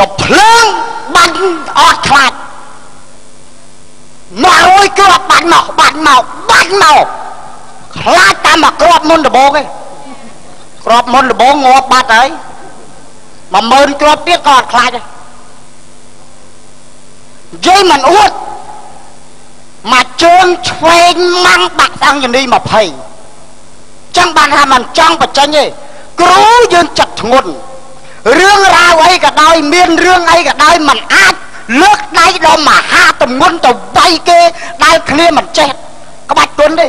ក៏ភ្លើងបាញ់អត់ខ្លាចមករួយគ្រាប់បាញ់មកបាញ់មកបាញ់មកខ្លាចតាមមកគ្រាប់មុនដំបងឯងគ្រាប់មុនដំបងងាប់បាត់ហើយ10000គ្រាប់ទៀតក៏អត់ខ្លាចដែរនិយាយមិនអួតមកជើងឆ្វេងម៉ាំងដាក់ស្អងជំនី20ចឹងបានថាមិនចង់បញ្ចេញទេគ្រូយើងចិត្តធ្ងន់រឿងរ៉ាវអី ក៏ដោយមានរឿងអីក៏ដោយមិនអាចលើកដៃដល់មហាតំងន់ទៅវាយគេដែលគ្នាមិនចេះក្បាច់គុណទេ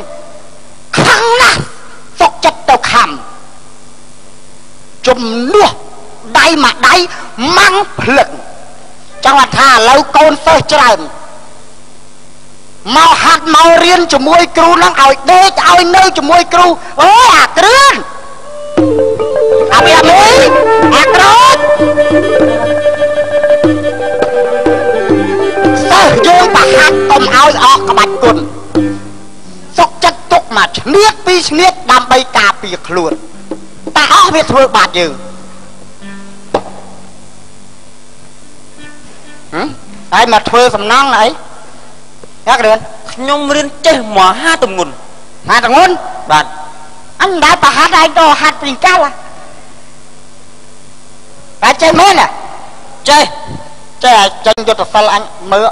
ខ្លាំងណាស់សុកចិត្តទៅខំជំនួសដៃមួយដៃម៉ាំងភ្លឹកចង់ថាឥឡូវកូនសិស្សច្រើនមកហាត់មករៀនជាមួយគ្រូនឹងឲ្យដេកឲ្យនៅជាមួយគ្រូអូយអាគ្រឿន អាពីអាមីអាក្រូចសិស្សយើងប្រហាត់កុំឲ្យអស់ក្បាច់គុណសុកចិត្តទុកមកឆ្លៀតពីរឆ្លៀតដើម្បីការពារខ្លួនតែអស់វាធ្វើបាបយើងហ៎ហើយមកធ្វើសំណងអីយ៉ាគ្រឿនខ្ញុំរៀនចេះមហាទម្ងន់ហាតងុនបាទអញដែរប្រហាត់ឯងទៅហាត់ព្រីកាល់ តែចេះមែនទេចេះចេះឲ្យចេញយុទ្ធសិលអញមើល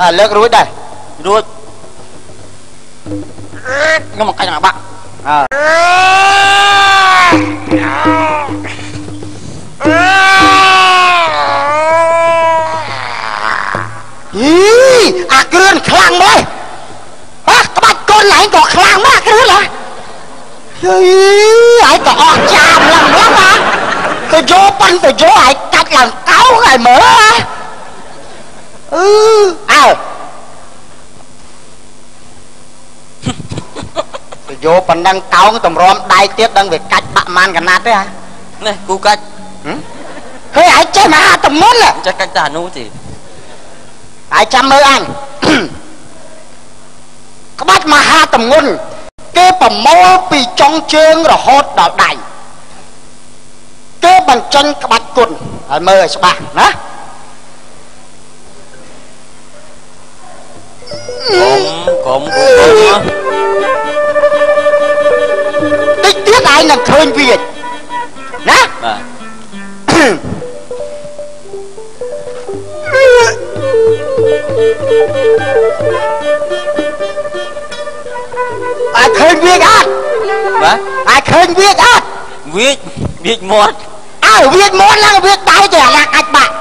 ហើយលើករួចដែររួចខ្ញុំមកកាច់អាបាក់អើអីអាគ្រឿនខ្លាំងម៉េះអះក្បាច់កូនឯងក៏ខ្លាំងម៉េះគ្រឿនហ៎ អីឯងក៏អស់ចាមឡើងឡើងហ៎ទៅយកប៉ិនទៅយកឯងកាច់ឡើងកោងឯងមើលហ៎អឺអើទៅយកប៉ុណ្ណឹងកោងតម្រាំដៃទៀតដឹងវាកាច់បាក់ម៉ានកណាត់ទេហ៎នេះគូកាច់ឃើញឯងចេះមហាតំមុនហ៎ចេះកាច់តានោះទេហើយចាំមើលអញក្បាច់មហាតំងន់គេ ប្រមូលពីចុងជើងរហូតដល់ដៃគេបញ្ចេញក្បាច់គុណហើយមើលឲ្យច្បាស់ណាកុំកុំគូកុំមកតិចទៀតឯងនឹងឃើញវាណាបាទអាច ឃើញវាអត់បាទអាចឃើញវាអត់វាចវាចមាត់អើវាមុនឡើងវាដៃទៅអាឡាកាច់បាក់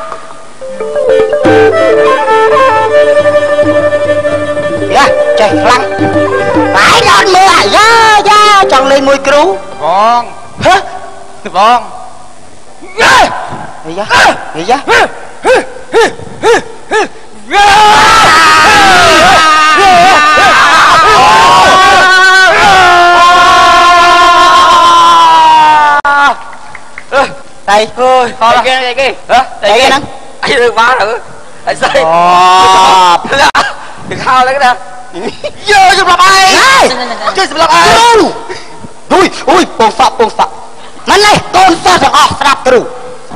យ៉ាចេះខ្លាំងហើយអត់មើលអាយ៉ាយ៉ាចង់លេងមួយគ្រូបងហ៎បងយ៉ាអាយ៉ាអាយ៉ា តៃអើយហោះគេគេគេហ៎តៃគេហ្នឹងអីរឿងបានហ៎អីស្អីអូទៅខោឡើងណាយើសម្រាប់ឯងជួយសម្រាប់ឯងអូយអូយពងសក់ពងសក់មិនទេកូនសិស្សទាំងអស់ស្ដាប់គ្រូ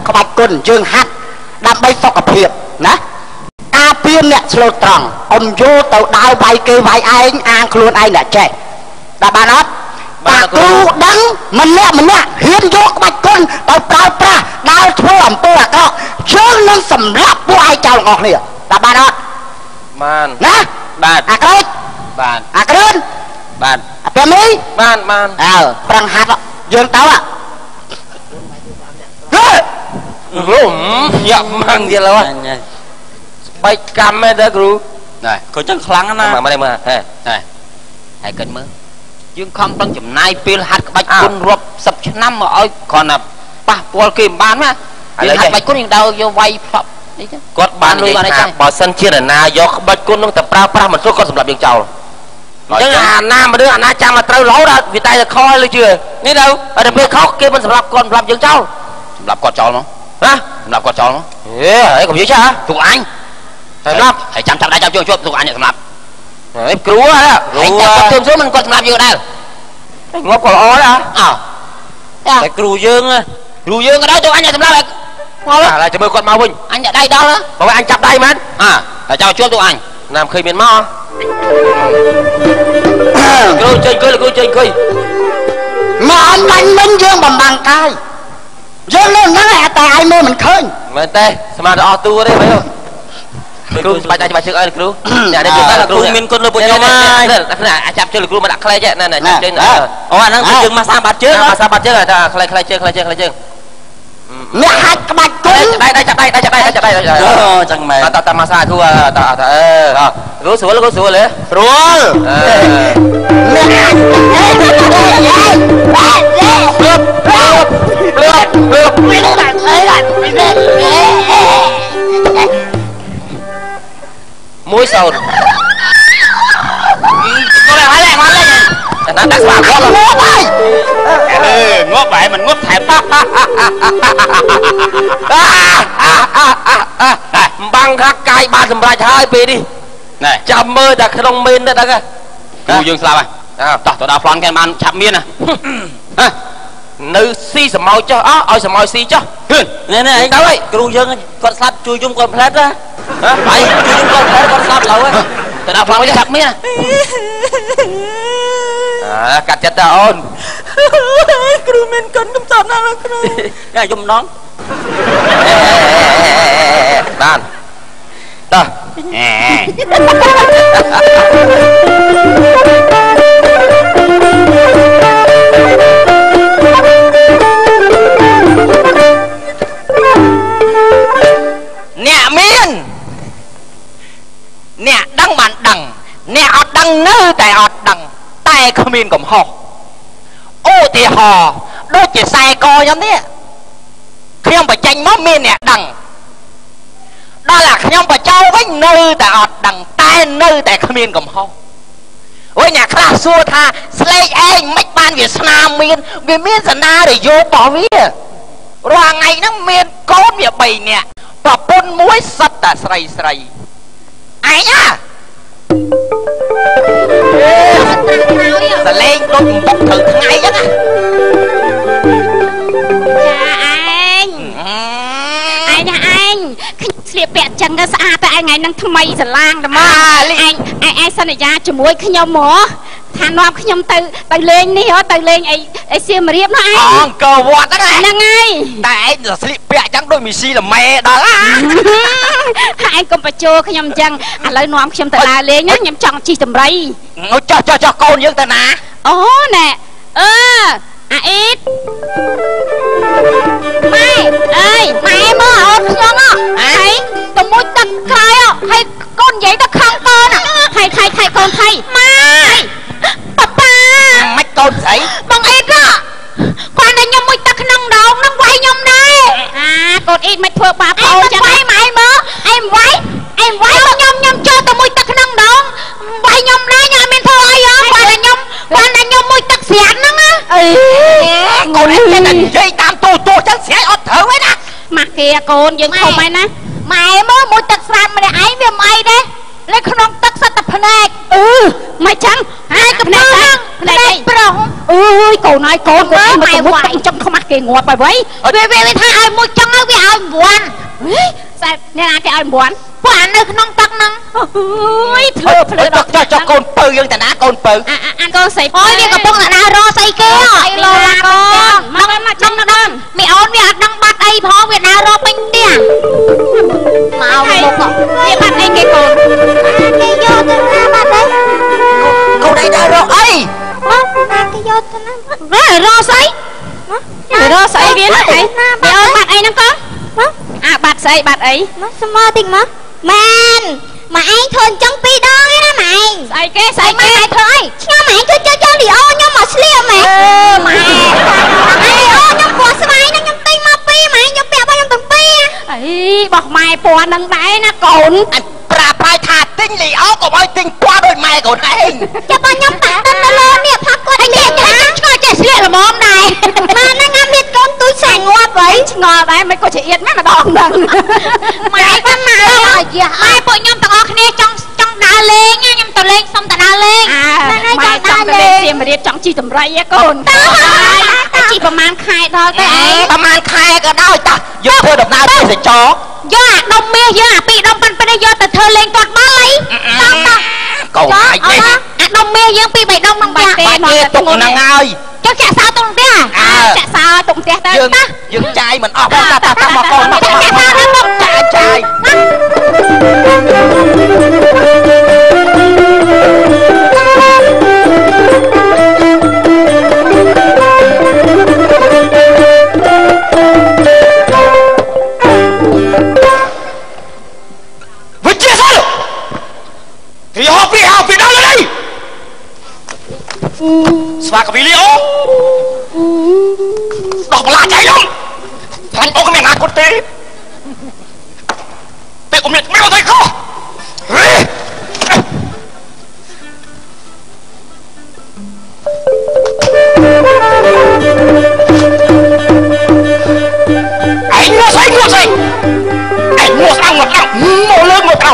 ក្បាច់គុណយើងហាត់ដើម្បីសុខភាពណាការពៀនអ្នកឆ្លូតត្រង់អុំយោទៅដើរវាយគេវាយឯងអាងខ្លួនឯងអ្នកចេះដល់បានអត់ បាទគ្រូដឹងម្នាក់ម្នាក់ហ៊ានយកក្បាច់គុណទៅប្រើប្រាស់ដើរធ្វើអំពើអាក្រក់យើងនឹងសម្លាប់ពួកឯងចោលទាំងអស់គ្នាដល់បានអត់បានណាបាទអាក្រូចបាទអាគ្រឿនបាទអាពេលនេះបានបានអើប្រឹងហាត់យើងទៅហ៎ហេលំយ៉ាប់ម៉ាំងទៀតឡើយបែកកម្មទេគ្រូណែក៏ចឹងខ្លាំងណាស់មកមកមកហេណែហើយគិតមើល យើងខំប្រឹងចំណាយពេលហាត់ក្បាច់គុណរាប់សិបឆ្នាំមកឲ្យគ្រាន់តែប៉ះពាល់គេមិនបានណាយើងហាត់ក្បាច់គុណយើងដើរយកវាយផ្លប់នេះចឹងគាត់បានលុយបានអីចឹងបើសិនជាណាយកក្បាច់គុណនោះទៅប្រើប្រាស់មិនស្រួលគាត់សម្រាប់យើងចោលអញ្ចឹងអាណាមនុស្សអាណាចាំមកត្រូវរហូតដល់វាតែតែខលលើជឿនេះទៅតែពេលខុសគេមិនសម្រាប់គាត់សម្រាប់យើងចោលសម្រាប់គាត់ចោលមកណាសម្រាប់គាត់ចោលមកហេហើយកុំនិយាយចាទូអញសម្រាប់ហើយចាំចាប់ដៃចាប់ជួបជួបទូអញសម្រាប់ ហើយគ្រូហ៎ហើយតែគាត់ទើបសួរមិនគាត់សម្រាប់យើងដែរងាប់ក៏ល្អដែរអើតែគ្រូយើងគ្រូយើងក៏ដល់ទៅអញសម្រាប់ឲ្យមកឥឡូវចាំមើលគាត់មកវិញអញដាក់ដៃដល់បើអញចាប់ដៃមែនអើតែចោលជួបទៅអញណាមឃើញមានមកគ្រូចេញអង្គុយគ្រូចេញអង្គុយមកអញបាញ់មិញយើងបំបាំងកាយយើងនៅហ្នឹងតែឯងមើលមិនឃើញមែនទេស្មានតែអស់តួទេបើ គ្រូបាច់អាចបាច់ជើងឲ្យគ្រូអ្នកនេះជួយដល់គ្រូមានគុណលើពួកខ្ញុំហើយណាអាចចាប់ជើងគ្រូមកដាក់ក្លេចណាណាចាប់ជើងអូអាហ្នឹងជើងមកសាបាត់ជើងមកសាបាត់ជើងតែក្លេក្លេជើងក្លេជើងក្លេជើងអ្នកហាច់ក្បាច់គុណដៃដៃចាប់ដៃដៃចាប់ដៃចាប់ដៃអូចឹងមែនតតមកសាគ្រូតតអឺគ្រូស្រួលគ្រូស្រួលទេស្រួលអ្នកហាច់អេអេអេអេព្លើបព្លើបព្លើបព្លើបវាអេអេ មួយសូនគាត់ហើយហើយមកលេងតែដាក់ស្វាគាត់ងាប់ហើយអឺងាប់ហើយមិនងាប់ថែមបាំងខាក់កាយបានសម្រេចហើយពេលនេះណែចាំមើលតែក្នុងមេនទៅដឹងគ្រូយើងស្លាប់ហើយតោះទៅដល់ប្លន់គេបានឆាប់មានណា នៅស៊ីសមោចចុះអស់ឲ្យសមោចស៊ីចុះឃើញនេះនេះឯងទៅហើយគ្រូយើងគាត់ស្លាប់ជួយយំគាត់ផ្លែតណាហើយជួយយំគាត់ផ្លែតគាត់ស្លាប់ឡើយទៅដល់ផងចាប់មានអាកាត់ចិត្តតើអូនគ្រូមានកូនកំសត់ណាស់គ្រូយ៉ាយំណងបានតោះ ដឹងនៅតែអត់ដឹងតែគ្មានកំហុសឧទាហរណ៍ដូចជាខ្សែកខ្ញុំនេះខ្ញុំបញ្ចេញមកមានអ្នកដឹងដល់អាខ្ញុំបញ្ចោវិញនៅតែអត់ដឹងតែនៅតែគ្មានកំហុសវិញអ្នកខ្លះសួរថាស្លេកឯងមិនបានវាស្នាមមានវាមានសណារយោរបស់វារាល់ថ្ងៃហ្នឹងមានកូនវា3នាក់ប្រពន្ធមួយសិតតែស្រីស្រីឯងអា សលេងដូចបុកត្រូវថ្ងៃអញ្ចឹងណាចាឯងឯងណាឯងខ្ញុំស្លៀកពាក់ចឹងទៅស្អាតតែឯងថ្ងៃហ្នឹងថ្មីស្រឡាងតែមកឯងឯងសន្យាជាមួយខ្ញុំហ្មង ថានាំខ្ញុំទៅទៅលេងនេះទៅលេងអីអីសៀមរាបនោះឯងអង្គរវត្តហ្នឹងហើយតែឯងស្លៀកពាក់ចឹងដូចមីស៊ីល្មេដល់ឯងកុំបញ្ជោខ្ញុំចឹងឥឡូវនាំខ្ញុំទៅដើរលេងខ្ញុំចង់ជិះតម្រៃអូចោះចោះចោះកូនយើងទៅណាអូណែអឺអាអ៊ីតម៉ែអើយម៉ែមើលអូនខ្ញុំអីទៅមួយទឹកក្រោយហើយកូននិយាយទៅខំកូនថៃថៃថៃកូនថៃម៉ែប៉ាប៉ា មិនកូនស្អីបងអ៊ីតគាត់តែខ្ញុំមួយទឹកក្នុងដងនឹងវាយខ្ញុំដែរអាកូនអ៊ីតមិនធ្វើបាបអូនចឹងម៉ែម៉ែមើលអីវាយអីវាយខ្ញុំខ្ញុំចូលទៅមួយទឹកក្នុងដងវាយខ្ញុំដែរខ្ញុំអត់មានធ្វើអីហ៎គាត់តែខ្ញុំគាត់តែខ្ញុំមួយទឹកស្រាក់ហ្នឹងអីកូនអ៊ីតតែនិយាយតាមទូទូចឹងស្រាក់អត់ត្រូវទេណាម៉ាក់គេកូនយើងធំហើយណាម៉ែមើលមួយទឹកស្រាក់ម្នាក់ឯងវាមិនអីទេនៅក្នុងទឹកសត្វតែភ្នែកអឺមិនចឹងហើយក៏ភ្នែកដែរភ្នែកប្រុសអើយកូន ហើយកូនកូនមកមួយចង់ខ្មាស់គេងាប់ហើយវ៉ៃវាវាថាឲ្យមួយចង់ឲ្យវាឲ្យ9សែអ្នកណាគេឲ្យ9ពួកអានៅក្នុងទឹកហ្នឹងអើយភ្លើភ្លើដល់ចុះចុះកូនពៅយើងតាណាកូនពៅអានកូនស្រីអូយវាកំពុងតែដើររស្អីគេអី រស្អីវាណាគេវាអូនបាត់អីហ្នឹងកូនអាបាត់ស្អីបាត់អីមកស្មើតិចមកមែនម៉ែឯងធ្វើអញ្ចឹងពីរដងឯណាម៉ែឯងស្អីគេស្អីគេឯងធ្វើអីខ្ញុំម៉ែឯងជួយចូលចូលលីអូខ្ញុំមកស្លៀកម៉ែអឺម៉ែលីអូខ្ញុំពណ៌ស្វាយហ្នឹងខ្ញុំទិញមកពីរម៉ែខ្ញុំពាក់របស់ខ្ញុំទាំងពីរអីបោះម៉ែពណ៌ហ្នឹងដែរណាកូនប្រាប់ហើយថាទិញលីអូកុំឲ្យទិញពណ៌ដូចម៉ែកូនឯងចាំបងខ្ញុំតាក់ទិនទៅលើនេះផាក់គាត់នេះចាឆ្ងល់ចេះស្លៀកល្មមដែរម៉ែហ្នឹងអាមានកូនទូចសាងាប់ហីឆ្ងល់ដែរ មិនក៏ជាអៀតម៉ែម្ដងហ្នឹងម៉ែក៏ម៉ែយ៉ាម៉ែពួកខ្ញុំទាំងអស់គ្នាចង់ចង់ដើរលេងខ្ញុំទៅលេងសុំទៅដើរលេងម៉ែចង់ទៅលេងសៀមរាបចង់ជិះតម្រៃហ៎កូនទៅជជីប្រហែលខែដល់ទៅឯងប្រហែលខែក៏ដោយតាយើងធ្វើដំណើរទៅសេចរយកអាដុំមាសយកអាពីរដុំប៉ុនប៉ុននេះយកទៅធ្វើលេងគាត់បាល់អីតោះតោះកូនអាចទេអាដុំមាសយើងពីរបីដុំក្នុងផ្ទះបាច់ទេទុកហ្នឹងហើយ ចុះចាក់សោទុកផ្ទះចាក់សោទុកផ្ទះទៅយើងតាយើងចាយមិនអស់ទេតាតាតាមកកូនមកមកកូនមកចាយចាយវិជាសិលរីហោពីហោពីដល់នេះស្វាកវីលីអូ កលាចៃលំខ្លាញ់បងគ្មានអនាគតទេពេលអ៊ំមានមិនទៅខុសហេឯងមកស្អីមកស្អីឯងមកស្អងមកអោមកលើមកអោ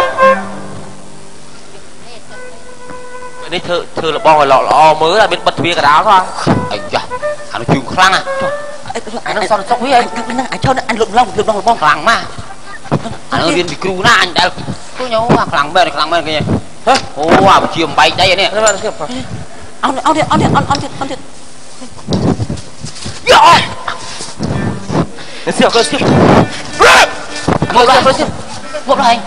នេះធ្វើធ្វើលបងឲ្យល្អល្អមើលតែមានបិទទ្វារកដាលផងអាយ៉ាអានោះជឿខ្លាំងហ่ะ Ano sa sa kuya? Nang ajaw na anlok lang, anlok lang bong kelang mah. Ano riên bị kru na anh dal. Ku nhau wa kelang ber, kelang ber kayaknya. Hah? Oh, wow, cium baik daya ni. Apa siapa? Ông ông đi, ông đi, ông ông đi, ông dạ. à, đi. Ya. Siap, siap. Mau lah, siap. Mau lah.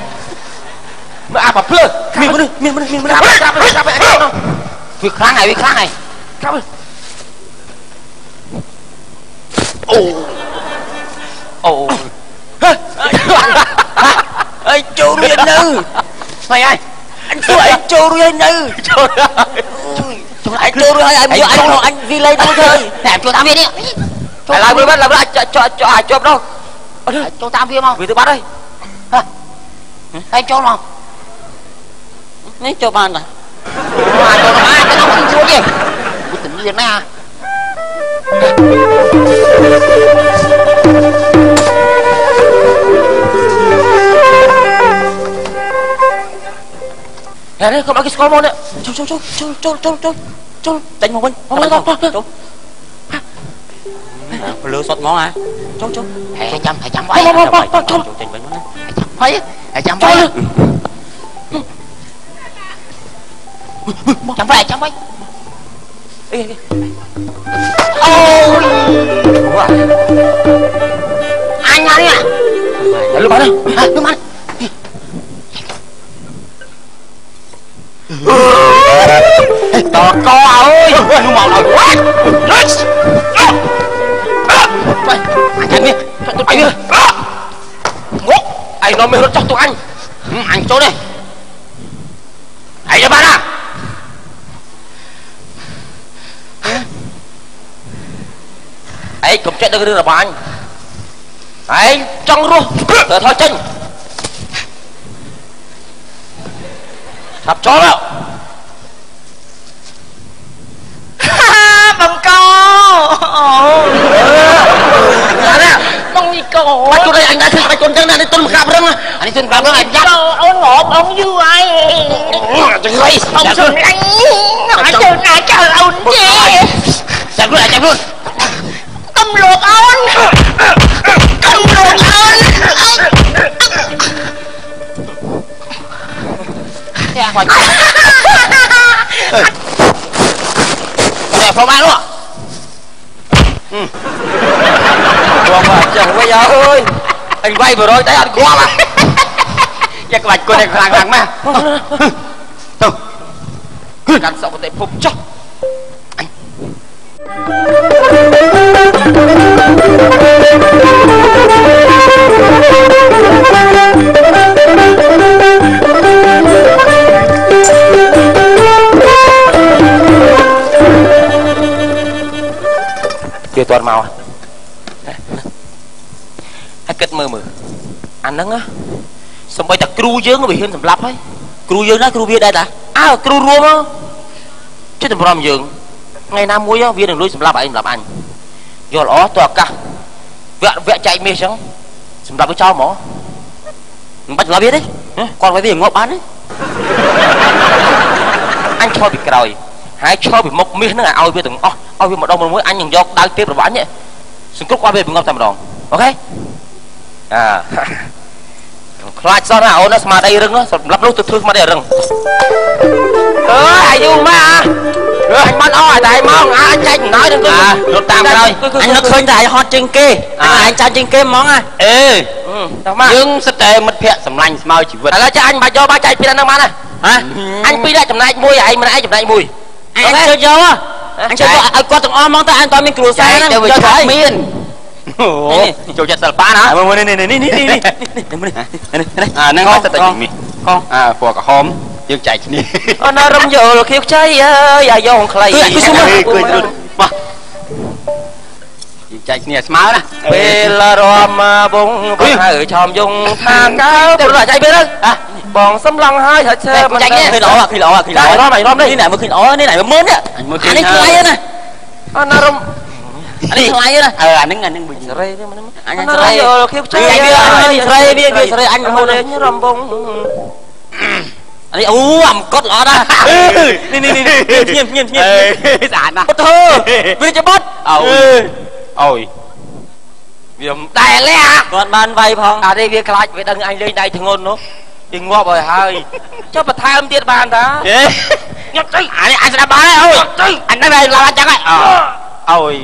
Mà à bà plơ, miệng bên đây, miệng bên đây, miệng bên đây. Việc kháng này, việc kháng này. Cáp ơi. ồ ồ ơi chú đi anh mày ai anh chú lại chú đi anh ư trời ơi anh chú đi anh mua anh anh vi lên đâu thôi nè chú tao viên đi mày lại mới bắt là bắt cho cho cho ai chụp đâu cho tao viên không vì tôi bắt đây anh cho không nên cho bạn này mà cho nó ai cho nó không chúa kìa của tỉnh liền à Nè đấy, con bắt cái score môn đấy. Trốn trốn trốn trốn trốn trốn trốn trốn đánh một quân. Một quân thôi. Trốn. Lừa sọt ngó ai? Trốn trốn. Hãy chăm hãy chăm vậy. Trốn trốn trốn trốn trốn trốn. Hãy chăm vậy. Hãy chăm vậy. Chăm vậy chăm vậy. Ô mana ya? Lalu mana? Lalu mana? Toko ơi, lu mau đâu quá. Let's. Anh đi, tụi anh đi. Ngốc, anh nó mới hốt chọc tụi anh. Anh trốn đi. Hãy cho bạn à. Ấy, cầm chết đừng cái đứa là bà anh. Trong luôn thở thôi chân sắp chó đâu បង្កអូណាបងនេះកោបាច់ជុនអញណាធ្វើបាច់ជុនចឹងណានេះទុនក្រាបរឹងអានេះទុនក្រាបរឹងអញយ៉ាប់អូនងប់អូនយូរហើយចង្រៃអូនជុនអញអញជុនណាចៅអូនទេចាំខ្លួនចាំខ្លួនកំលោកអូន ăn hoài Ê. Nè, phong ăn luôn Ừ. Buồn mà chồng bây giờ ơi Anh quay vừa rồi thấy anh quá mà. Giặc bạch cô này hoàng hoàng mà. Thôi. Cảm sao có thể phục cho. Anh. វាទាន់មកអាគិតមើលមើលអាហ្នឹងសំបីតាគ្រូយើងវាហ៊ានសម្លាប់ហើយគ្រូយើងណាគ្រូវាដែរតាអើគ្រូរួមចិត្តតម្រាំយើងថ្ងៃណាមួយវានឹងលួចសម្លាប់ឯងសម្លាប់អញយល់ល្អតើឱកាសវគ្គវគ្គចែកមាសអញ្ចឹងសម្រាប់វាចោលហ្មងមិនបាច់សម្លាប់វាទេគាត់វាងប់បានទេអញឈរពីក្រោយ ឈរពីមុខមាសហ្នឹងឲ្យវាទាំងអស់ឲ្យវាម្ដងមួយអញនឹងយកដៅទៀតរបស់អញសង្គ្រោះឲ្យវាបង្ងប់តែម្ដងអូខេអាខ្លាចសោះណាអូនស្មារតីរឹងសម្រាប់នោះទៅធ្វើស្មារតីរឹងអើយអាយុម៉ាអើយអញមិនអស់តែមកអញចាច់ណោយនឹងរត់តាមក្រោយអញនឹកឃើញតែឯងហត់ជាងគេអញចាច់ជាងគេហ្មងអេតាមមកយើងសិតតែមិត្តភក្តិសម្លាញ់ស្មៅជីវិតឥឡូវចាអញបាច់យកបាច់ចាច់ពីហ្នឹងបានណាអញពីរនាក់ចំណែកមួយឯងមិនឯងចំណែកមួយ អញជួយយកអញជួយឲ្យគាត់ទាំងអស់ហ្មងទៅអញតើមានគ្រួសារហ្នឹងយកថាមានអូចូលចិត្តសិល្បៈណាមើលនេះនេះនេះនេះនេះនេះអាហ្នឹងទៅតែមីកងអាពណ៌ក្រហមយើងចែកគ្នាអូនរំយល់ខៀវខ្ចីអើយអាយកខ្លីគឺសុំមកមកយើងចែកគ្នាស្មើណាពេលរមបងបងហៅឆោមយងថាកើទៅរត់ចែកពេលទៅ បងសំឡងហើយហើយឈើមិនចាញ់ឃើញល្អឃើញល្អឃើញល្អរមរមនេះណែមើលឃើញល្អនេះណែមើលនេះមើលឃើញនេះខ្លៃណាអូនរំអានេះថ្លៃណាអឺអាហ្នឹងអាហ្នឹងវិញសេរីទេអញសេរីខៀវខ្ចីវាសេរីវាវាសេរីអញរហូតលេងរំបងអានេះអូអាមកត់ល្អណាស់នេះនេះនេះញៀមញៀមញៀមស្អាតណាស់ពុទ្ធវាច្បត់អូអូយវាតែលះគាត់បានវាយផងអានេះវាខ្លាចវាដឹងអញលេងដៃធ្ងន់នោះ វាងាប់ហើយហើយចុះបន្ថែមទៀតបានតាញាប់ទៅអានេះអញស្ដាប់បានហើយអូយទៅអញនឹងឡើងឡើងចឹងហើយអូយ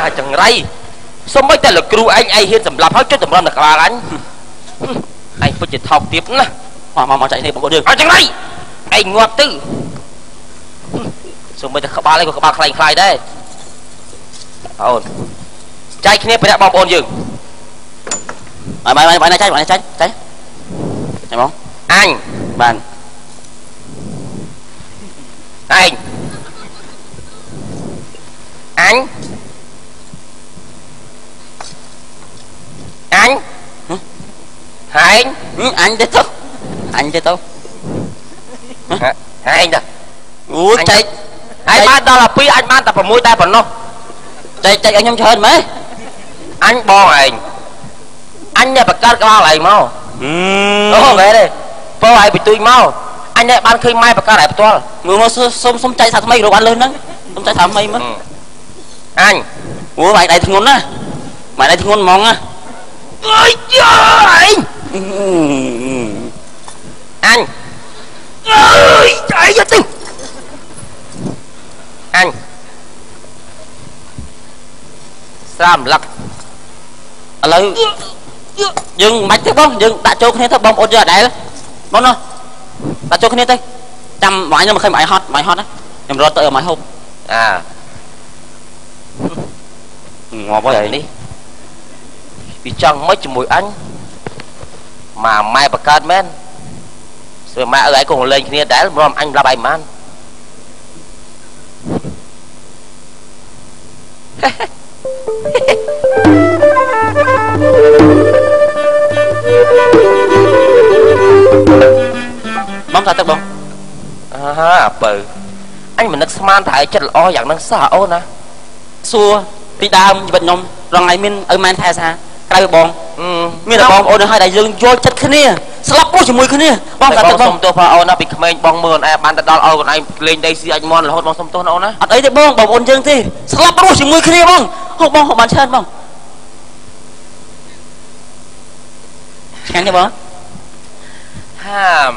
អាចចង្រៃសុំមិនតែលោកគ្រូឯងឯងហ៊ានសម្លាប់ហើយចុចតម្រំនៅក្បាលអញឯងពិតជាថោកទៀតណាមកមកមកចែកនេះបងប្អូនយើងអាចចង្រៃឯងងាប់ទៅសុំមិនតែក្បាលឯងក៏ក្បាលខ្លែងខ្លាយដែរអូនចែកគ្នាប្រញាក់បងប្អូនយើង បាយបាយបាយណាចែកបាយណាចែកចែកចែកបងអញបានឯងអញអញហែងអញទៅទៅអញទៅទៅហែងទៅអូចែកហើយបានដល់ដល់2អញបានតែ6តែប៉ុណ្ណោះចែកចែកឲ្យខ្ញុំច្រើនមែនអញបងឯង អញបកើតក្បាលឯងមកអូមែនទេពោឲ្យបន្ទួយមកអញបានឃើញម៉ែបកើតឯផ្ទាល់មើលមកសុំសុំចែកសាថ្មីរកបានលឿនហ្នឹងសុំចែកសាថ្មីមើលអញអូបាយដៃធ្ងន់ណាបាយដៃធ្ងន់ហ្មងណាអើយយ៉ាអញអញអើយអីទៅអញស្រាមលឹកឥឡូវ យើងមិនបាច់ទេបងយើងដាក់ចូលគ្នាទៅបងប្អូនយើងអត់ដែលបងណោះដាក់ចូលគ្នាទៅចាំបងខ្ញុំមិនឃើញបងហត់បងហត់ណាខ្ញុំរត់ទៅឲ្យមកហូបអាងាប់ហើយនេះវាចង់មិនជាមួយអញម៉ាម៉ែបកើតមែនស្មើម៉ែឪឯងក៏លេងគ្នាដែររំអញប្រាប់ឯងបាន បងថាទឹកបងអើអាបើអញមិននឹកស្មានថាឯងចិត្តល្អយ៉ាងហ្នឹងសោះអូនណាសួរពីដើមជីវិតខ្ញុំរងថ្ងៃមានឪម៉ែនថែសាក្រៅបងមានតែបងប្អូនហើយដែលយើងយល់ចិត្តគ្នាស្លាប់ពោះជាមួយគ្នាបងកាត់បងសុំទោសផងអូនណាពីក្មេងបងមើលអែបានទៅដល់អូនឯងលេងដីស៊ីអាចមន់រហូតបងសុំទោសណាអូនណាអត់អីទេបងបងប្អូនយើងទេស្លាប់រស់ជាមួយគ្នាបងហូបបងហូបបានច្រើនបងឆ្ងាញ់ទេបងហាម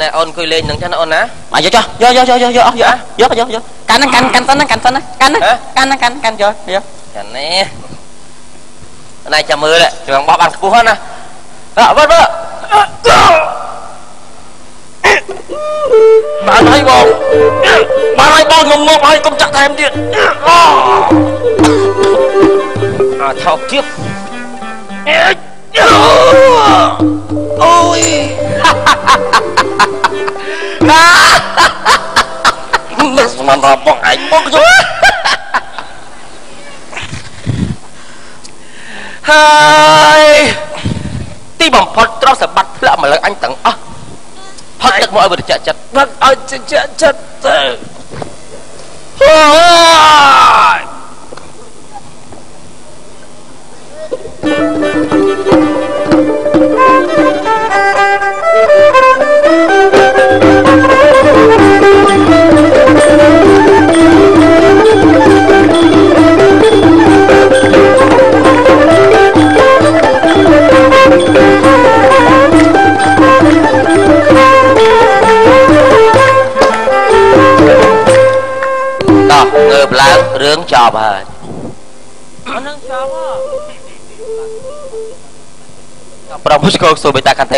ណែអូនអង្គុយលេងនឹងចឹងណាអូនណាអាយកចុះយកយកយកយកយកអស់យកយកយកយកកាន់ហ្នឹងកាន់កាន់សិនហ្នឹងកាន់សិនណាកាន់ហ្នឹងកាន់ហ្នឹងកាន់កាន់យកយកកាន់នេះណែចាំមើលចង់បោះបានខ្ពស់ហ្នឹងណាអើវត្តវត្តបានហើយបងបានហើយបងងងប់ហើយកុំចាក់ថែមទៀតអូអាថោកទៀតអេអូយ ណាស្មានរាប់បងឯងបងខ្ញុំហើយទីបំផុតត្រូវសបាត់ធ្លាក់មកលើអញទាំងអស់ផឹកទឹកមកឲ្យវាត្រជាក់ចិត្តផឹកឲ្យត្រជាក់ចិត្តទៅហើយ ប្រមុខកោសួរបេតាកាន់តែ